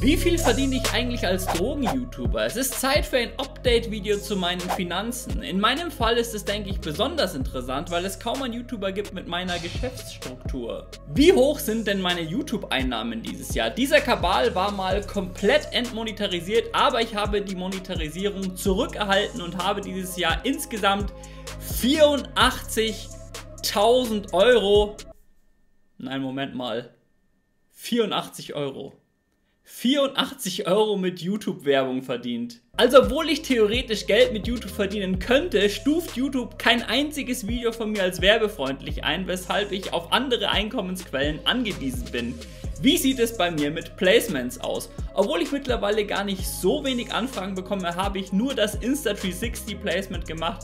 Wie viel verdiene ich eigentlich als Drogen-YouTuber? Es ist Zeit für ein Update-Video zu meinen Finanzen. In meinem Fall ist es, denke ich, besonders interessant, weil es kaum einen YouTuber gibt mit meiner Geschäftsstruktur. Wie hoch sind denn meine YouTube-Einnahmen dieses Jahr? Dieser Kabal war mal komplett entmonetarisiert, aber ich habe die Monetarisierung zurückerhalten und habe dieses Jahr insgesamt 84.000 Euro. Nein, Moment mal. 84 Euro. 84 Euro mit YouTube-Werbung verdient. Also obwohl ich theoretisch Geld mit YouTube verdienen könnte, stuft YouTube kein einziges Video von mir als werbefreundlich ein, weshalb ich auf andere Einkommensquellen angewiesen bin. Wie sieht es bei mir mit Placements aus? Obwohl ich mittlerweile gar nicht so wenig Anfragen bekomme, habe ich nur das Insta360 Placement gemacht,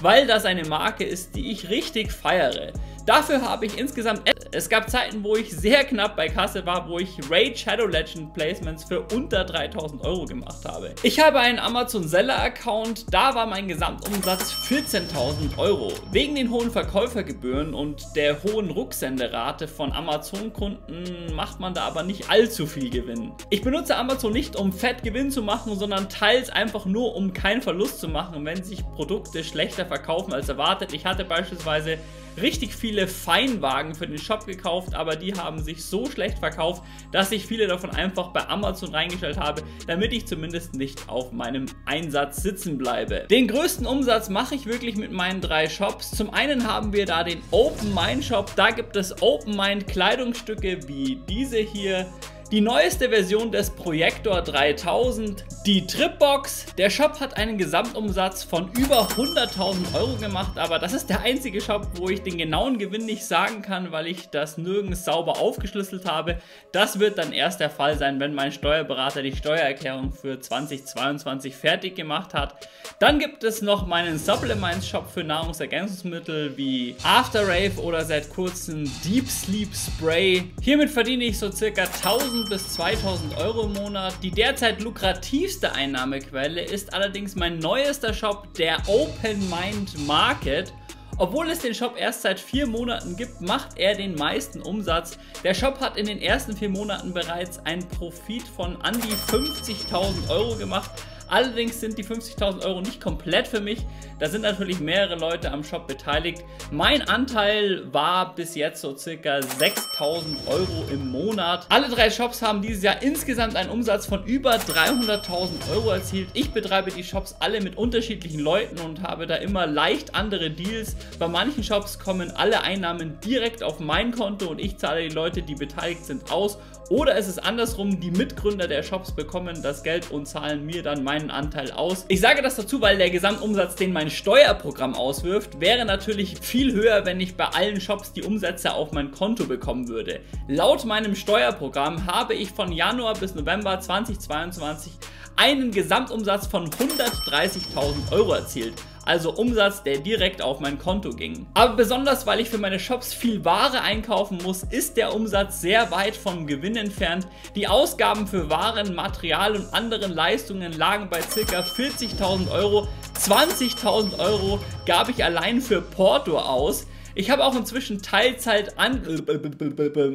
weil das eine Marke ist, die ich richtig feiere. Dafür habe ich insgesamt, es gab Zeiten, wo ich sehr knapp bei Kasse war, wo ich Raid Shadow Legend Placements für unter 3000 Euro gemacht habe. Ich habe einen Amazon Seller Account, da war mein Gesamtumsatz 14.000 Euro. Wegen den hohen Verkäufergebühren und der hohen Rücksenderate von Amazon-Kunden macht man da aber nicht allzu viel Gewinn. Ich benutze Amazon nicht, um fett Gewinn zu machen, sondern teils einfach nur, um keinen Verlust zu machen, wenn sich Produkte schlechter verkaufen als erwartet. Ich hatte beispielsweise richtig viele Feinwagen für den Shop gekauft, aber die haben sich so schlecht verkauft, dass ich viele davon einfach bei Amazon reingestellt habe, damit ich zumindest nicht auf meinem Einsatz sitzen bleibe. Den größten Umsatz mache ich wirklich mit meinen drei Shops. Zum einen haben wir da den Open Mind Shop, da gibt es Open Mind Kleidungsstücke wie diese hier, die neueste Version des Projektor 3000, die Tripbox. Der Shop hat einen Gesamtumsatz von über 100.000 Euro gemacht, aber das ist der einzige Shop, wo ich den genauen Gewinn nicht sagen kann, weil ich das nirgends sauber aufgeschlüsselt habe. Das wird dann erst der Fall sein, wenn mein Steuerberater die Steuererklärung für 2022 fertig gemacht hat. Dann gibt es noch meinen Supplements Shop für Nahrungsergänzungsmittel wie After Rave oder seit kurzem Deep Sleep Spray. Hiermit verdiene ich so circa 1000 1000 bis 2000 Euro im Monat. Die derzeit lukrativste Einnahmequelle ist allerdings mein neuester Shop, der Open Mind Market. Obwohl es den Shop erst seit vier Monaten gibt, macht er den meisten Umsatz. Der Shop hat in den ersten vier Monaten bereits einen Profit von an die 50.000 Euro gemacht. Allerdings sind die 50.000 Euro nicht komplett für mich. Da sind natürlich mehrere Leute am Shop beteiligt. Mein Anteil war bis jetzt so circa 6.000 Euro im Monat. Alle drei Shops haben dieses Jahr insgesamt einen Umsatz von über 300.000 Euro erzielt. Ich betreibe die Shops alle mit unterschiedlichen Leuten und habe da immer leicht andere Deals. Bei manchen Shops kommen alle Einnahmen direkt auf mein Konto und ich zahle die Leute, die beteiligt sind, aus. Oder es ist andersrum, die Mitgründer der Shops bekommen das Geld und zahlen mir dann meinen Anteil aus. Ich sage das dazu, weil der Gesamtumsatz, den mein Steuerprogramm auswirft, wäre natürlich viel höher, wenn ich bei allen Shops die Umsätze auf mein Konto bekommen würde. Laut meinem Steuerprogramm habe ich von Januar bis November 2022 einen Gesamtumsatz von 130.000 Euro erzielt also Umsatz, der direkt auf mein Konto ging. Aber besonders, weil ich für meine Shops viel Ware einkaufen muss, ist der Umsatz sehr weit vom Gewinn entfernt. Die Ausgaben für Waren, Material und anderen Leistungen lagen bei ca. 40.000 Euro. 20.000 Euro gab ich allein für Porto aus. Ich habe auch inzwischen Teilzeit an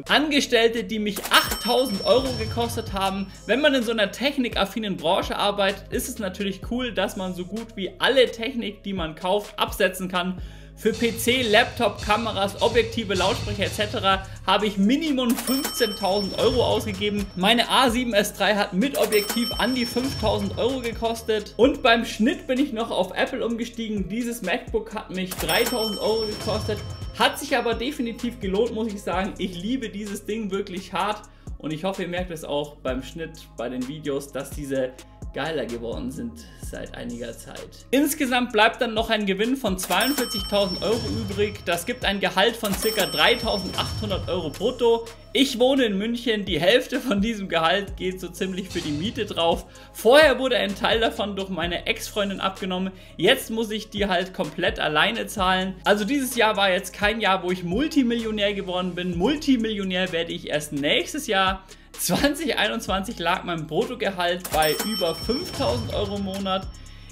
Angestellte, die mich 8000 Euro gekostet haben. Wenn man in so einer technikaffinen Branche arbeitet, ist es natürlich cool, dass man so gut wie alle Technik, die man kauft, absetzen kann für PC, Laptop, Kameras, Objektive, Lautsprecher etc. habe ich Minimum 15.000 Euro ausgegeben. Meine A7S III hat mit Objektiv an die 5.000 Euro gekostet. Und beim Schnitt bin ich noch auf Apple umgestiegen. Dieses MacBook hat mich 3.000 Euro gekostet. Hat sich aber definitiv gelohnt, muss ich sagen. Ich liebe dieses Ding wirklich hart. Und ich hoffe, ihr merkt es auch beim Schnitt, bei den Videos, dass diese geiler geworden sind seit einiger Zeit. Insgesamt bleibt dann noch ein Gewinn von 42.000 Euro übrig. Das gibt ein Gehalt von ca. 3.800 Euro brutto. Ich wohne in München, die Hälfte von diesem Gehalt geht so ziemlich für die Miete drauf. Vorher wurde ein Teil davon durch meine Ex-Freundin abgenommen. Jetzt muss ich die halt komplett alleine zahlen. Also dieses Jahr war jetzt kein Jahr, wo ich Multimillionär geworden bin. Multimillionär werde ich erst nächstes Jahr. 2021 lag mein Bruttogehalt bei über 5000 Euro im Monat.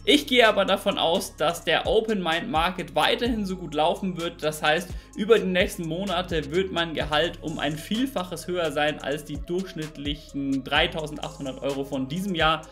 Ich gehe aber davon aus, dass der Open Mind Market weiterhin so gut laufen wird. Das heißt, über die nächsten Monate wird mein Gehalt um ein Vielfaches höher sein als die durchschnittlichen 3800 Euro von diesem Jahr.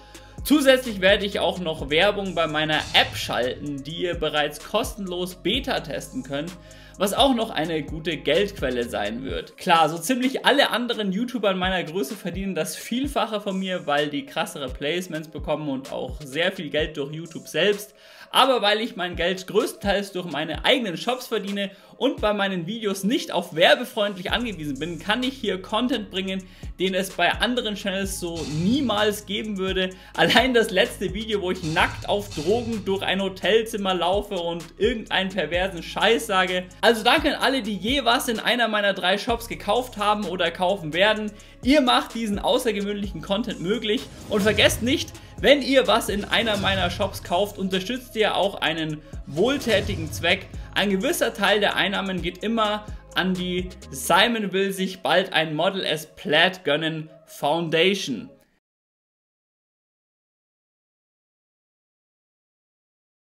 Zusätzlich werde ich auch noch Werbung bei meiner App schalten, die ihr bereits kostenlos Beta testen könnt, was auch noch eine gute Geldquelle sein wird. Klar, so ziemlich alle anderen YouTuber in meiner Größe verdienen das Vielfache von mir, weil die krassere Placements bekommen und auch sehr viel Geld durch YouTube selbst aber weil ich mein Geld größtenteils durch meine eigenen Shops verdiene und bei meinen Videos nicht auf werbefreundlich angewiesen bin, kann ich hier Content bringen, den es bei anderen Channels so niemals geben würde. Allein das letzte Video, wo ich nackt auf Drogen durch ein Hotelzimmer laufe und irgendeinen perversen Scheiß sage. Also danke an alle, die je was in einer meiner drei Shops gekauft haben oder kaufen werden. Ihr macht diesen außergewöhnlichen Content möglich und vergesst nicht, wenn ihr was in einer meiner Shops kauft, unterstützt ihr auch einen wohltätigen Zweck. Ein gewisser Teil der Einnahmen geht immer an die Simon will sich bald ein Model S Plaid gönnen Foundation.